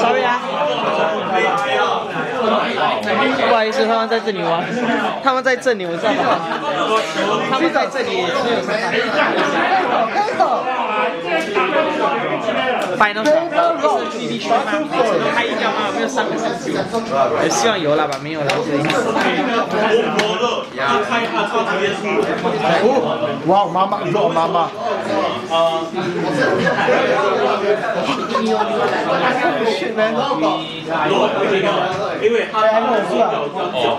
Sorry 啊，不好意思，他们在这里玩，他们在这里，我知道？他们在这里。只有拜了，这？希望有了吧？没有了。这。哇，妈妈，我妈妈。因为他是。哦，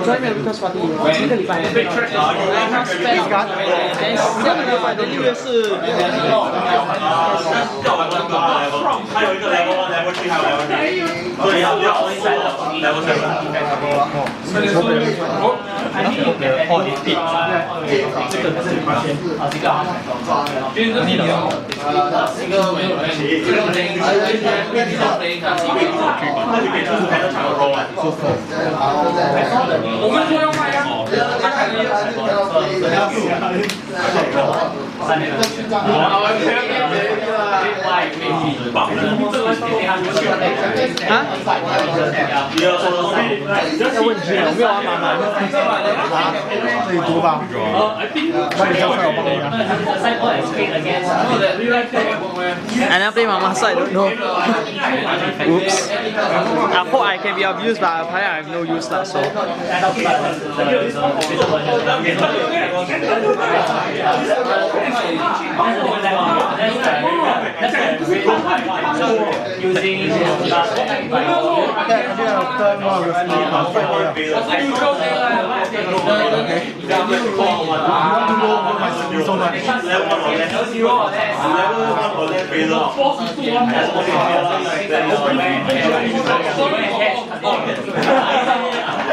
专他刷，一个礼拜。个礼拜的是。还有一个 level，level 还有 level。对三。还是有的破一点，这个是发现啊，这个啊，就是你的，呃，这个没有问题，这个声音，这个声音，这个声音，那就可以就是拍到墙头了，就是，好，好的，我们说要卖呀，他肯定要成功，怎样？三年，我完全没有。啊？要问题有没有啊，妈妈？自己读吧。把你叫出来，我帮你啊。 I never play Mama, so I don't know. Oops. I hope I can be of use, but apparently I have no use lah, so. Using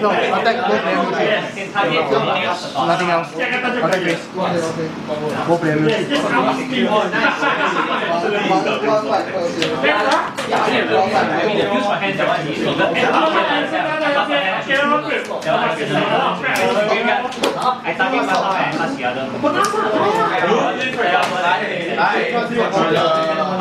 No, attack both AMUs. Nothing else. Attack this. Both AMUs. One, one, one, one. I'm not going to use my hands. I'm not going to use my hands. I'm not going to use my hands. I'm not going to use my hands. I'm not going to use my hands.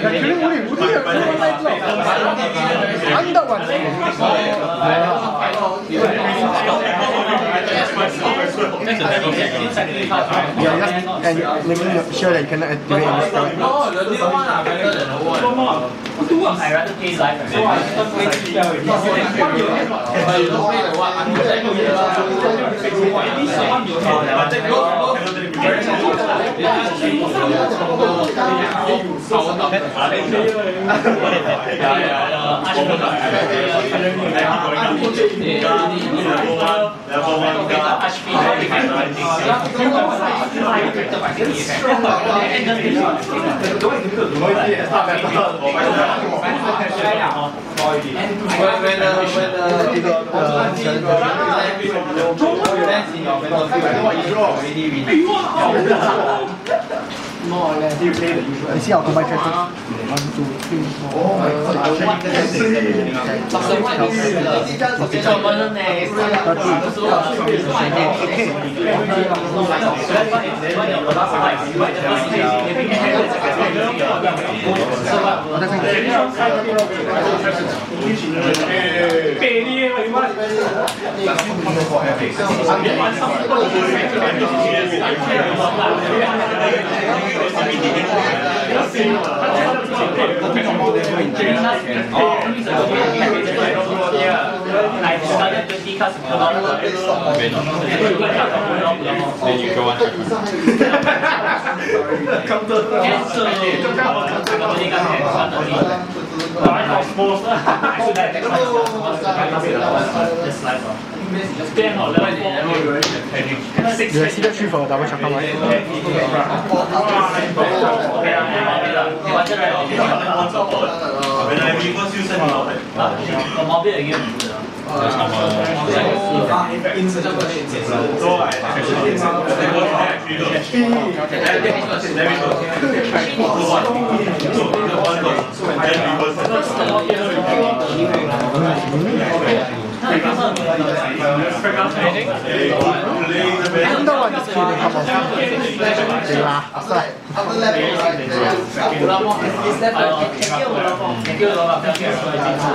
그래 우리 우리가 안다고 하지. Yeah, just, and let me make sure that you cannot activate in this time. No, the new one are better than the old one. I rather pay life. So I just wait to tell you. But you don't play the one. I'm going to tell you. At least the one you tell. But then go, go. 好我打开打开一下你需要多买点东西。哦，买多买点。Yes, so. 你系识得舒服啊？搭个乘客咪？Everyone is killing couples. They are outside. Upper left, right, there.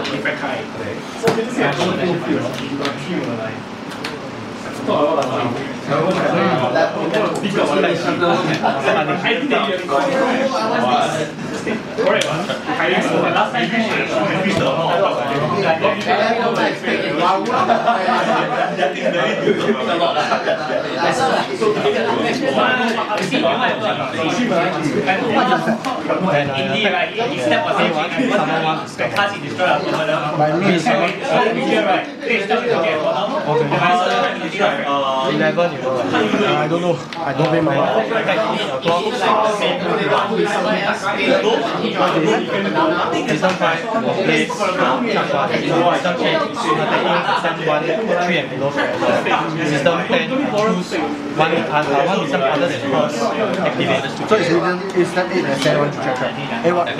Different kind. Eleven I don't know. I don't System 5 plays Chakra. System change, System 1, 3 and below. System 10, choose one, uh, one system other than yours. Activate the So it's it's step 8 and 1 to check, right? Eh, what? what?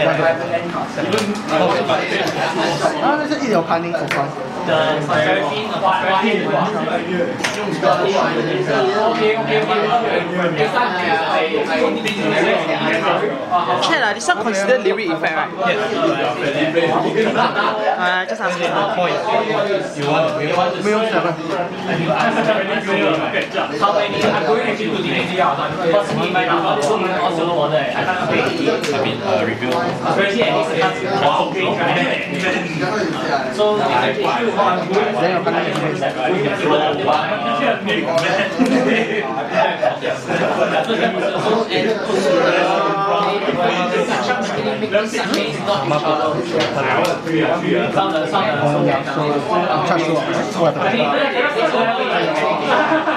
Ah, that's it, you're planning for fun. 的十二斤的八八斤的用的另外一个颜色。OK OK OK OK。第三个是用的另外一个颜色。OK 了，你上款是的 Livy Effect 啊。啊，这三个。没有什么。他为你，他故意记住你的资料，他说你买哪个，我们告诉了我的，他他可以。那边呃，review。所以现在你是他，他 OK，所以你的技术。好好好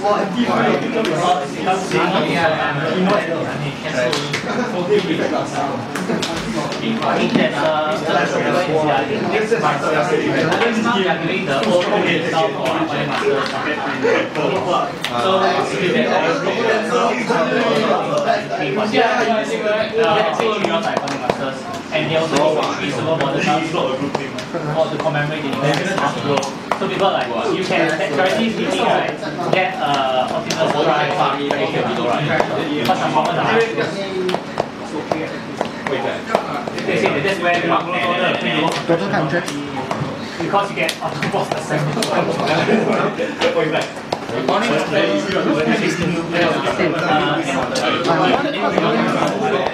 我很厉害，你都没说，当时很厉害，因为我天赋，我天赋。明显的，这是什么问题啊？就是马哥，我跟马哥肯定得过，我也知道过，我跟马哥打过。说马哥这边，你不是要因为要做女友仔，跟马哥？And they also use silver border or to commemorate the events after. So people like you can directly speaking right get uh Optimus Prime because some common are they say that that's where Mark and Total country. because you get Autobots It is under one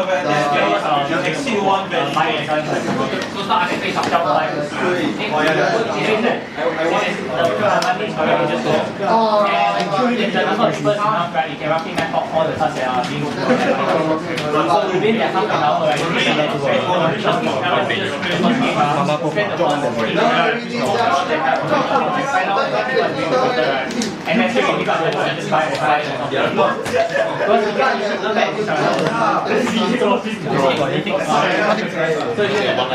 有有食燒鵪鶉，買嘢真係，都！十，我有兩，係係，係？哦。The number of people is enough, right, you can roughly map out all the cards that are being So within that half an hour, right, you can sell it to right. Just now, just just first game, spend the first three and then so you pick up the phone and just buy and buy and something. Because you can't look at this around. So you get one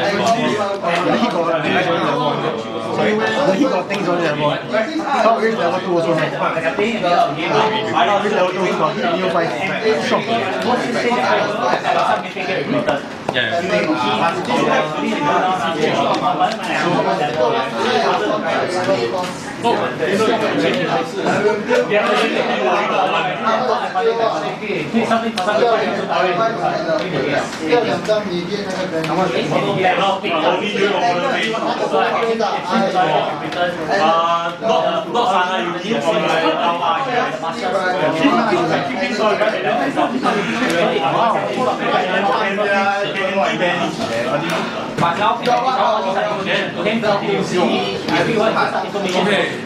Sorry? He got things on level. How reach level 2 also have. like a thing in the game. I know reach level 2 he got new 5. Shock. What's the thing uh, people get recruited? 要两张里面那个人， Only during observation. Uh, not, not Sana, you need to But now, okay, you see, everyone has some information. Not losing money 另外一边一起的。把刀不要忘了，先不要停止。哎，对，我马上说明。OK。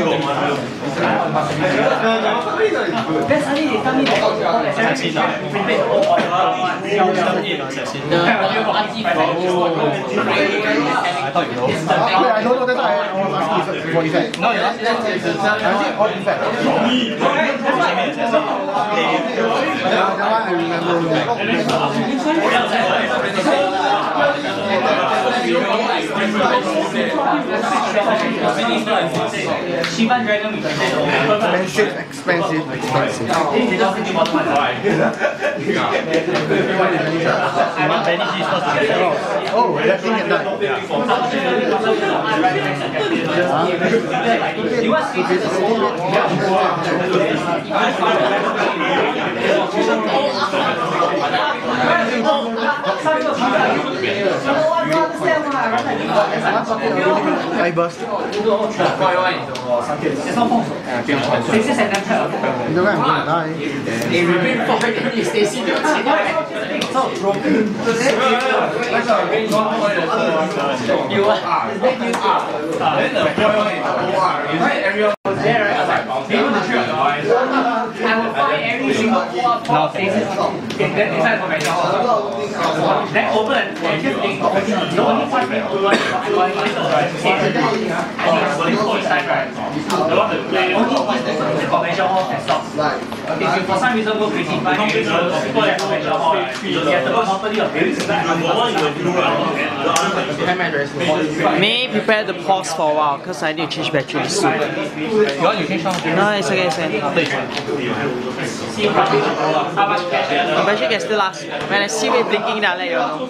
我一岁，我一岁，我一岁。Expensive, expensive, expensive. Oh, that thing. It's not phone. It's just an attack. You know I'm gonna die. They remain forward and you stay seated. You what? There, right? I was like, 老师，点点点赞都没有。来，我们来确定，如果你换成台湾台湾选手来，我们我们可以参赛，对吧？对。Convention hall can stop. If you for some reason go crazy, five minutes, people at convention hall, right? You have the monopoly of buildings. May I prepare the pause for a while because I need to change battery soon. You want you change some? No, it's okay, it's okay. See how much how much cash you The battery can still last. When I see it blinking, then I'll let you know.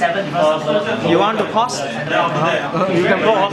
seven different? You want to pause? Uh-huh. You can go off.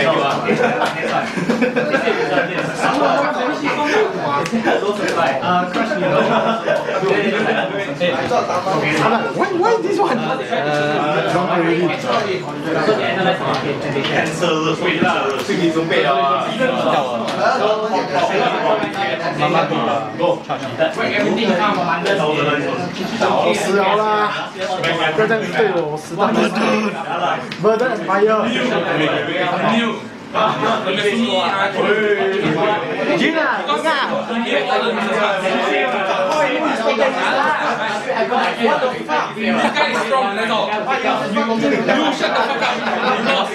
没有啊没有啊没有啊没有 nhiều mình phải suy nghĩ à chứ là có ngà You guys strong, that's all. You shut the fuck up. You lost.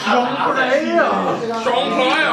Strong player. Strong player.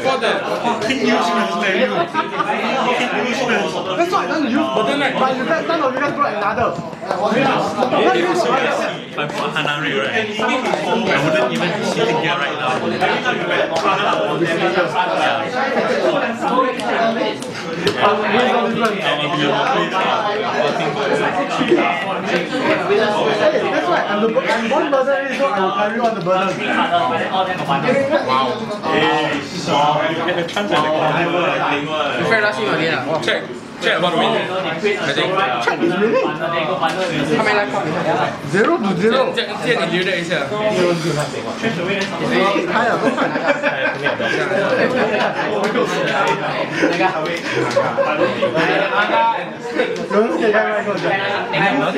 is a cheap one. Today is too far then. That's why I don't use. But you none of you guys brought another. You. I Ray, right, I wouldn't even be sitting here right now. Hey, that's why I'm the I'm one burden, so I will carry on the burden. three colors, but then all them combined. Fair last year again. Check. Check about the winning. I think. Check is winning. 他没来看。 Zero to zero. 借借你留着一下。开了，都快拿下。有人可以开麦克讲。这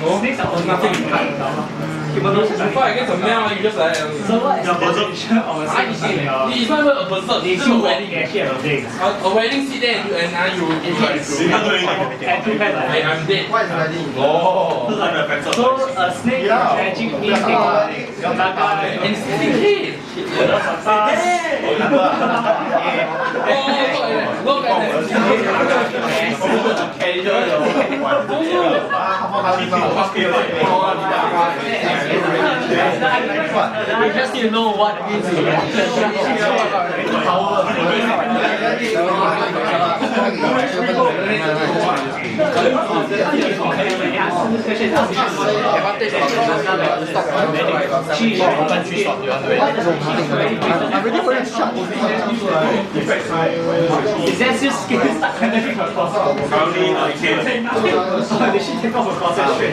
ah? How you wedding wedding. wedding. Oh. Oh. You just need to know what it means. Open three you want? I'm ready for you to. Is that just getting stuck connecting across? Currently, I can. The shit take off across the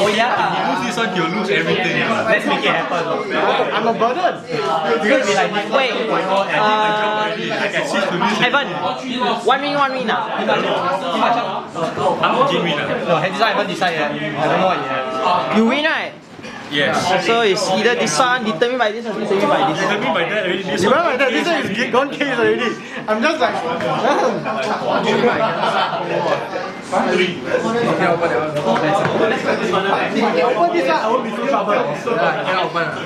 Oh yeah. He lose this one, he'll lose everything. Let's make it happen. I'm a burden. Because we like this. Wait, uh, I can see to this. Evan, one win, one win ah. I'm Jin win. No, this one I haven't. I don't know what yet. You win right? Yes. So it's either this one determined by this or determined by this. I mean by that already this You one. remember that? This one is gone case already. I'm just like, 反正，你不要管了，你不要管了，你不要管这些，我比你少管了，你不要管了，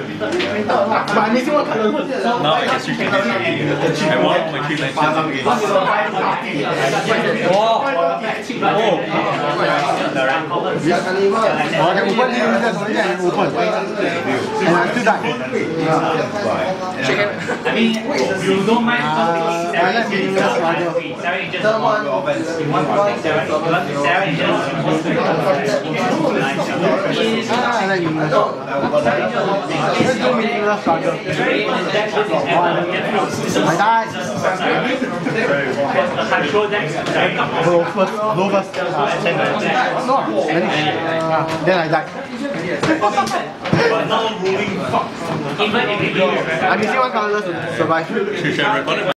反正就是我管的多。那我必须得去，我必须得去。Orang kat dia minta sebenarnya yang open. Yang tu dah. Chicken. I mean, you don't mind something seven, you just want seven, you just want open. You want something seven, you want seven, you just want to Ah, like you know. Just do me the last one. My dad. Low first, low first. No, many then I die. But now ruling fuck. Even if you I'm missing one color to survive.